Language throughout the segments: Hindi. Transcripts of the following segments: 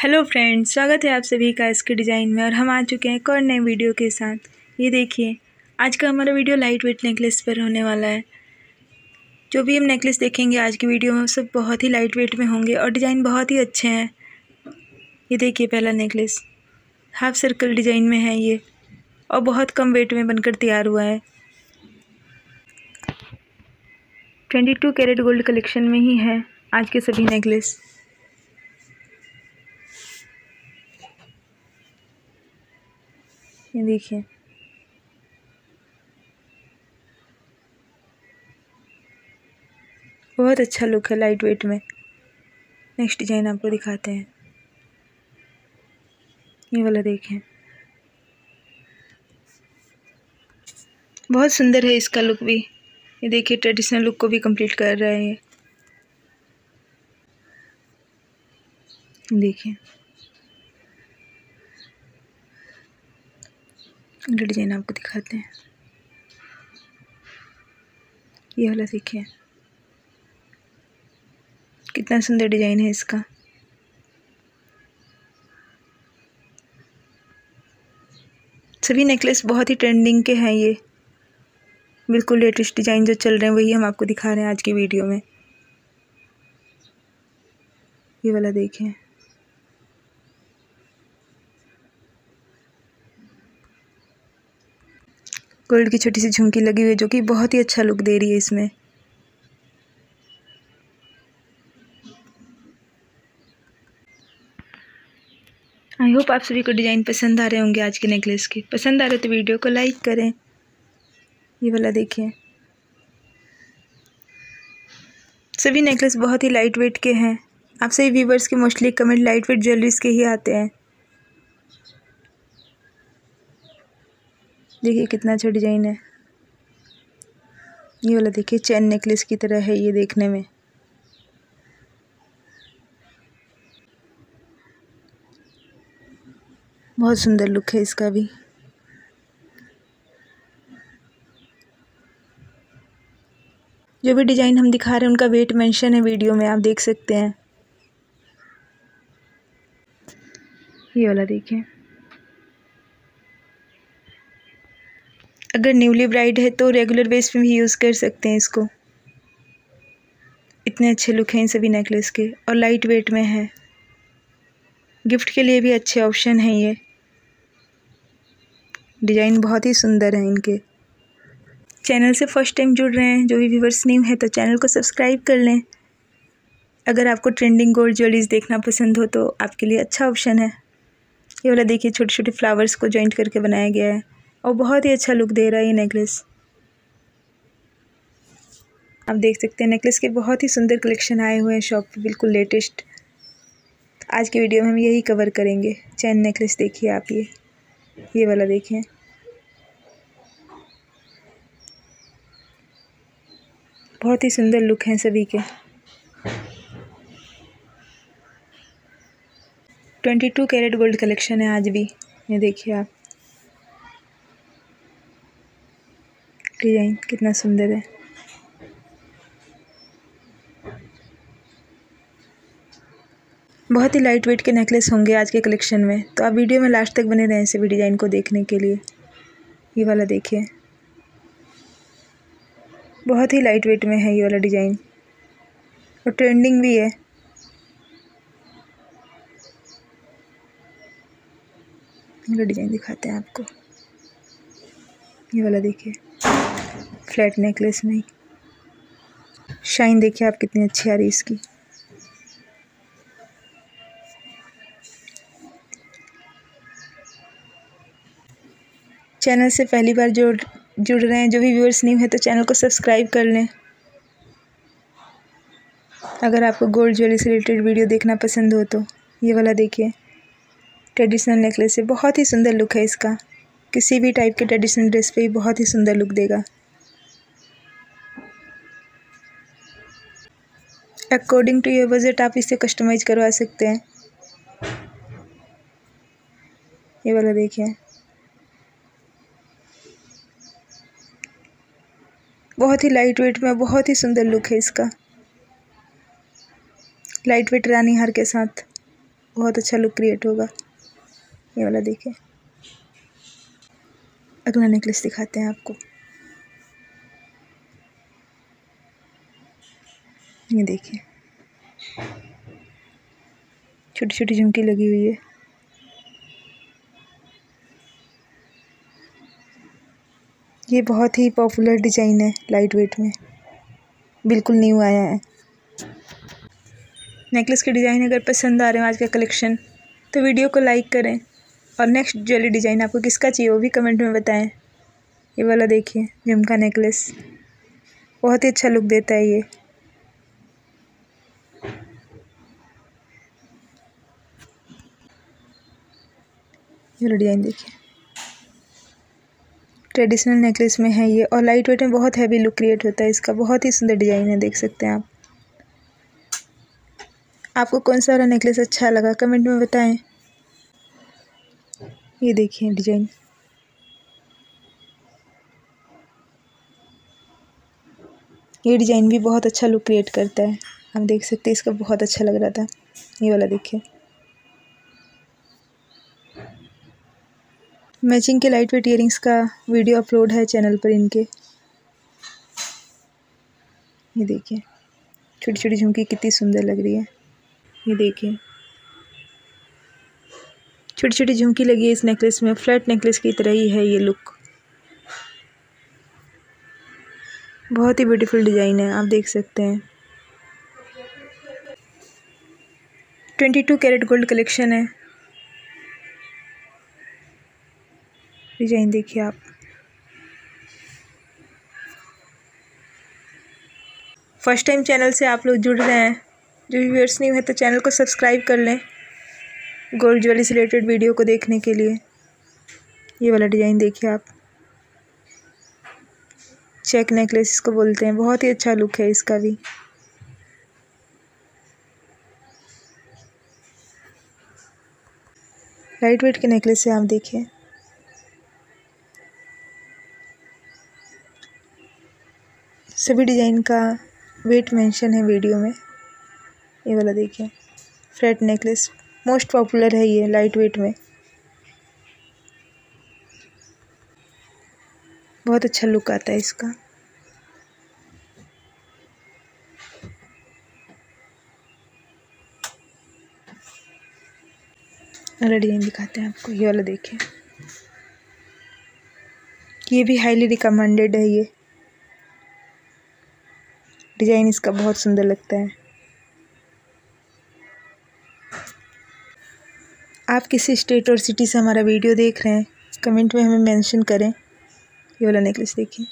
हेलो फ्रेंड्स, स्वागत है आप सभी का इसके डिज़ाइन में और हम आ चुके हैं एक और नए वीडियो के साथ। ये देखिए, आज का हमारा वीडियो लाइट वेट नेकलेस पर होने वाला है। जो भी हम नेकलेस देखेंगे आज की वीडियो में सब बहुत ही लाइट वेट में होंगे और डिज़ाइन बहुत ही अच्छे हैं। ये देखिए पहला नेकलेस हाफ़ सर्कल डिज़ाइन में है ये और बहुत कम वेट में बनकर तैयार हुआ है। Twenty two carat gold collection में ही है आज के सभी नेकलेस ये देखिए। बहुत अच्छा लुक है लाइट वेट में। नेक्स्ट डिज़ाइन आपको दिखाते हैं। ये वाला देखें बहुत सुंदर है इसका लुक भी। ये देखिए ट्रेडिशनल लुक को भी कंप्लीट कर रहा है ये। देखिए। अगला डिज़ाइन आपको दिखाते हैं। ये वाला देखिए कितना सुंदर डिज़ाइन है इसका। सभी नेकलेस बहुत ही ट्रेंडिंग के हैं ये। बिल्कुल लेटेस्ट डिज़ाइन जो चल रहे हैं, वही हम आपको दिखा रहे हैं आज की वीडियो में। ये वाला देखें। गोल्ड की छोटी सी झुमकी लगी हुई है, जो कि बहुत ही अच्छा लुक दे रही है इसमें। आई होप आप सभी को डिज़ाइन पसंद आ रहे होंगे आज के नेकलेस के। पसंद आ रहे तो वीडियो को लाइक करें। ये वाला देखिए। सभी नेकलेस बहुत ही लाइट वेट के हैं। आप सभी व्यूवर्स के mostly comment light weight jewelleries के ही आते हैं। देखिए कितना अच्छा डिज़ाइन है। ये वाला देखिए, चैन नेकलेस की तरह है ये देखने में। बहुत सुंदर लुक है इसका भी। जो भी डिज़ाइन हम दिखा रहे हैं, उनका वेट मेंशन है वीडियो में, आप देख सकते हैं। ये वाला देखिए। अगर न्यूली ब्राइड है तो रेगुलर बेस पे भी यूज़ कर सकते हैं इसको। इतने अच्छे लुक हैं इन सभी नेकलेस के और लाइट वेट में है। गिफ्ट के लिए भी अच्छे ऑप्शन हैं ये। डिज़ाइन बहुत ही सुंदर है इनके। चैनल से फ़र्स्ट टाइम जुड़ रहे हैं, जो भी व्यूवर्स न्यू है तो चैनल को सब्सक्राइब कर लें। अगर आपको ट्रेंडिंग गोल्ड ज्वेलरीज देखना पसंद हो तो आपके लिए अच्छा ऑप्शन है। ये वाला देखिए छोटे छोटे फ्लावर्स को जॉइंट करके बनाया गया है। और बहुत ही अच्छा लुक दे रहा है ये नेकलेस आप देख सकते हैं नेकलेस के बहुत ही सुंदर कलेक्शन आए हुए हैं शॉप पे, बिल्कुल लेटेस्ट आज के वीडियो में हम यही कवर करेंगे। चैन नेकलेस देखिए आप ये। ये वाला देखिए बहुत ही सुंदर लुक हैं सभी के। Twenty two carat gold collection है आज भी। ये देखिए आप। डिज़ाइन कितना सुंदर है। बहुत ही लाइट वेट के नेकलेस होंगे आज के कलेक्शन में। तो आप वीडियो में लास्ट तक बने रहें सभी डिज़ाइन को देखने के लिए। ये वाला देखिए। बहुत ही लाइट वेट में है ये वाला डिज़ाइन और ट्रेंडिंग भी है। ये डिज़ाइन दिखाते हैं आपको। ये वाला देखिए। फ्लैट नेकलेस में शाइन देखिए आप कितनी अच्छी आ रही इसकी। चैनल से पहली बार जो जुड़ रहे हैं, जो भी व्यूअर्स न्यू है तो चैनल को सब्सक्राइब कर लें। अगर आपको गोल्ड ज्वेलरी से रिलेटेड वीडियो देखना पसंद हो तो ये वाला देखिए। ट्रेडिशनल नेकलेस है बहुत ही सुंदर लुक है इसका। किसी भी टाइप के ट्रेडिशनल ड्रेस पे बहुत ही सुंदर लुक देगा। अकॉर्डिंग टू योर बजट आप इसे कस्टमाइज करवा सकते हैं। ये वाला देखिए। बहुत ही लाइट वेट में बहुत ही सुंदर लुक है इसका। लाइट वेट रानी हार के साथ बहुत अच्छा लुक क्रिएट होगा। ये वाला देखिए। अगला नेकलेस दिखाते हैं आपको। ये देखिए। छोटी छोटी झुमकी लगी हुई है। ये बहुत ही पॉपुलर डिज़ाइन है लाइट वेट में। बिल्कुल न्यू आया है। नेकलेस के डिज़ाइन अगर पसंद आ रहे हो आज का कलेक्शन तो वीडियो को लाइक करें। और नेक्स्ट ज्वेलरी डिज़ाइन आपको किसका चाहिए, वो भी कमेंट में बताएँ। ये वाला देखिए, झुमका नेकलेस बहुत ही अच्छा लुक देता है ये। ये डिज़ाइन देखिए। ट्रेडिशनल नेकलेस में है ये और लाइट वेट में बहुत हैवी लुक क्रिएट होता है इसका। बहुत ही सुंदर डिज़ाइन है, देख सकते हैं आप। आपको कौन सा वाला नेकलेस अच्छा लगा, कमेंट में बताएँ। ये देखिए डिज़ाइन। ये डिज़ाइन भी बहुत अच्छा लुक क्रिएट करता है। आप देख सकते हैं, इसका बहुत अच्छा लग रहा था। ये वाला देखिए। मैचिंग के लाइट वेट इयरिंग्स का वीडियो अपलोड है चैनल पर इनके। ये देखिए छोटी छोटी झुमकी कितनी सुंदर लग रही है। ये देखिए छोटी छोटी झुमकी लगी है इस नेकलेस में फ्लैट नेकलेस की तरह ही है ये लुक बहुत ही ब्यूटीफुल डिज़ाइन है, आप देख सकते हैं। Twenty two carat gold collection है। डिज़ाइन देखिए आप। फ़र्स्ट टाइम चैनल से आप लोग जुड़ रहे हैं। जो व्यूअर्स नहीं हुए तो चैनल को सब्सक्राइब कर लें। गोल्ड ज्वेलरी से रिलेटेड वीडियो को देखने के लिए। ये वाला डिज़ाइन देखिए आप। चेक नेकलेस इसको बोलते हैं। बहुत ही अच्छा लुक है इसका भी। लाइट वेट के नेकलेस से आप देखिए। सभी डिज़ाइन का वेट मेंशन है वीडियो में। ये वाला देखिए। फ्रेट नेकलेस मोस्ट पॉपुलर है ये लाइट वेट में। बहुत अच्छा लुक आता है इसका। अगला डिज़ाइन दिखाते हैं आपको। ये वाला देखिए। ये भी हाईली रिकमेंडेड है ये। डिज़ाइन इसका बहुत सुंदर लगता है। आप किसी स्टेट और सिटी से हमारा वीडियो देख रहे हैं, कमेंट में हमें मेंशन करें। ये वाला नेकलेस देखिए।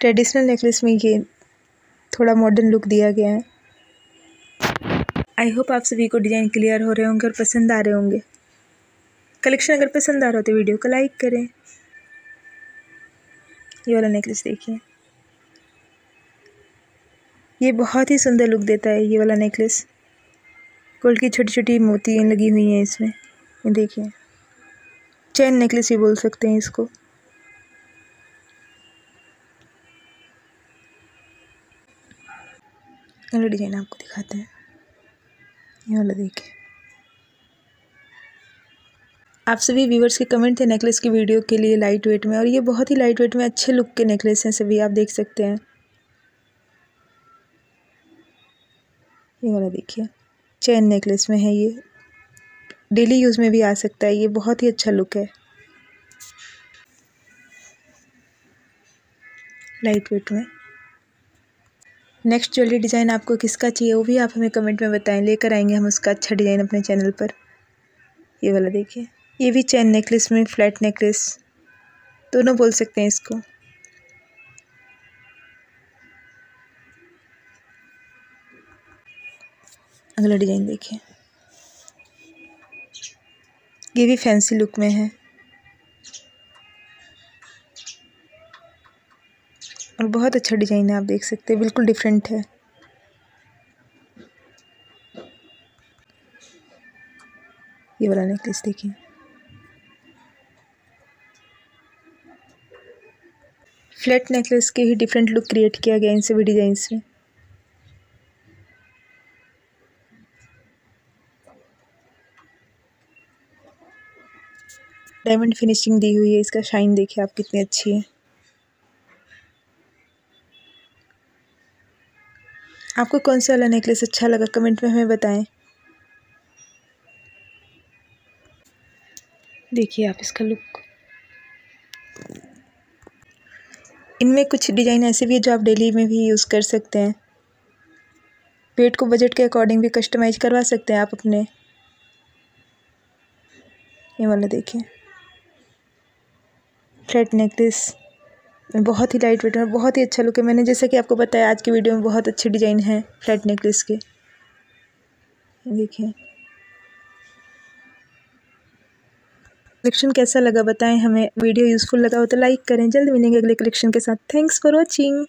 ट्रेडिशनल नेकलेस में ये थोड़ा मॉडर्न लुक दिया गया है। आई होप आप सभी को डिज़ाइन क्लियर हो रहे होंगे और पसंद आ रहे होंगे। कलेक्शन अगर पसंद आ रहा हो तो वीडियो को लाइक करें। ये वाला नेकलेस देखिए। ये बहुत ही सुंदर लुक देता है ये वाला नेकलेस गोल्ड की छोटी छोटी मोतियाँ लगी हुई हैं इसमें। ये देखिए। चैन नेकलेस ही बोल सकते हैं इसको। अगला डिज़ाइन आपको दिखाते हैं। ये वाला देखिए। आप सभी व्यूवर्स के कमेंट थे नेकलेस की वीडियो के लिए लाइट वेट में और ये बहुत ही लाइट वेट में अच्छे लुक के नेकलेस हैं, सभी आप देख सकते हैं। ये वाला देखिए। चैन नेकलेस में है ये। डेली यूज़ में भी आ सकता है। ये बहुत ही अच्छा लुक है। लाइट वेट में। नेक्स्ट ज्वेलरी डिज़ाइन आपको किसका चाहिए, वो भी आप हमें कमेंट में बताएँ। लेकर आएँगे हम उसका अच्छा डिज़ाइन अपने चैनल पर। ये वाला देखिए। ये भी चैन नेकलेस में, फ्लैट नेकलेस। दोनों बोल सकते हैं इसको। अगला डिज़ाइन देखिए। ये भी फैंसी लुक में है। और बहुत अच्छा डिज़ाइन है, आप देख सकते हैं, बिल्कुल डिफरेंट है। ये वाला नेकलेस देखिए। फ्लैट नेकलेस के ही डिफरेंट लुक क्रिएट किया गया इन सभी डिज़ाइंस में। डायमंड फिनिशिंग दी हुई है, इसका शाइन देखिए आप कितनी अच्छी है। आपको कौन सा वाला नेकलेस अच्छा लगा? कमेंट में हमें बताएँ। देखिए आप इसका लुक इनमें कुछ डिज़ाइन ऐसे भी है जो आप डेली में भी यूज़ कर सकते हैं। पेट को बजट के अकॉर्डिंग भी कस्टमाइज करवा सकते हैं आप अपने। ये वाला देखिए। फ्लैट नेकलेस बहुत ही लाइट वेट है, बहुत ही अच्छा लुक है। मैंने जैसा कि आपको बताया, आज की वीडियो में बहुत अच्छे डिज़ाइन है फ्लैट नेकलेस के। देखिए। कलेक्शन कैसा लगा बताएँ हमें। वीडियो यूज़फुल लगा हो तो लाइक करें। जल्द मिलेंगे अगले कलेक्शन के साथ। Thanks for watching